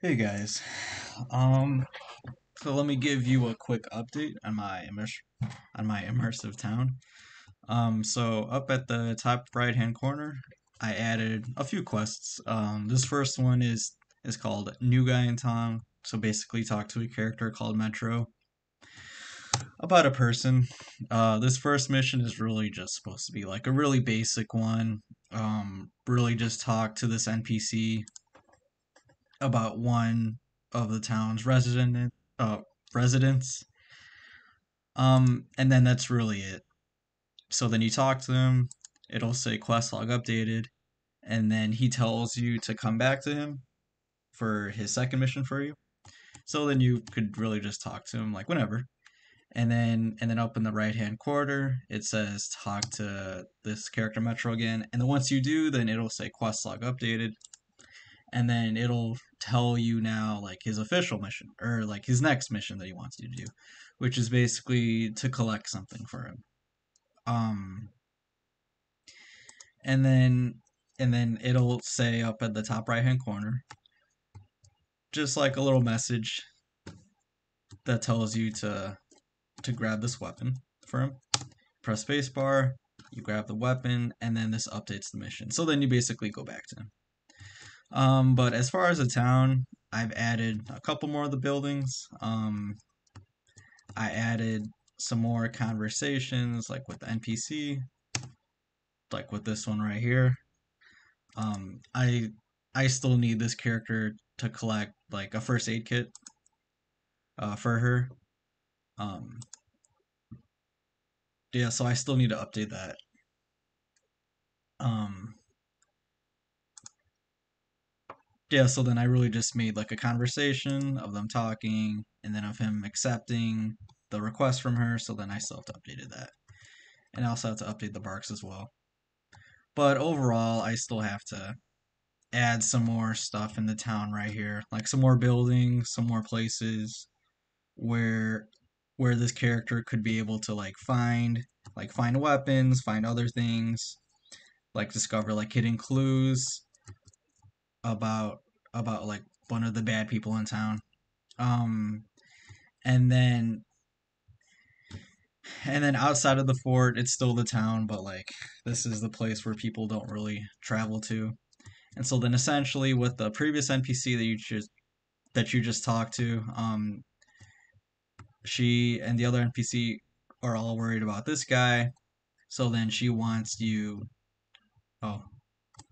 Hey guys, um, so let me give you a quick update on my immerse on my immersive town. Um, so up at the top right hand corner, I added a few quests. Um, this first one is is called New Guy in Town. So basically, talk to a character called Metro about a person. Uh, this first mission is really just supposed to be like a really basic one. Um, really just talk to this NPC about one of the town's resident uh, residents. Um, and then that's really it. So then you talk to him, it'll say quest log updated, and then he tells you to come back to him for his second mission for you. So then you could really just talk to him like whenever. And then and then up in the right hand corner it says talk to this character Metro again. And then once you do, then it'll say quest log updated and then it'll tell you now like his official mission or like his next mission that he wants you to do, which is basically to collect something for him. Um, and then and then it'll say up at the top right hand corner, just like a little message that tells you to to grab this weapon for him. Press spacebar, you grab the weapon, and then this updates the mission. So then you basically go back to him. Um, but as far as the town, I've added a couple more of the buildings. Um, I added some more conversations, like with the NPC, like with this one right here. Um, I I still need this character to collect like a first aid kit uh, for her. Um, yeah, so I still need to update that. Um, yeah, so then I really just made like a conversation of them talking and then of him accepting the request from her. So then I still have to update that. And I also have to update the barks as well. But overall, I still have to add some more stuff in the town right here. Like some more buildings, some more places where where this character could be able to like find like find weapons, find other things, like discover like hidden clues about about like one of the bad people in town. Um and then and then outside of the fort it's still the town but like this is the place where people don't really travel to and so then essentially with the previous npc that you just that you just talked to um she and the other npc are all worried about this guy so then she wants you oh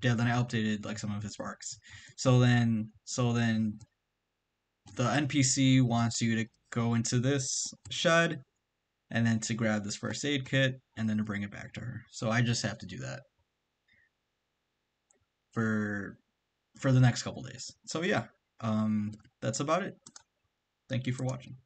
yeah, then I updated like some of his barks. So then, so then, the NPC wants you to go into this shed, and then to grab this first aid kit, and then to bring it back to her. So I just have to do that for for the next couple days. So yeah, um, that's about it. Thank you for watching.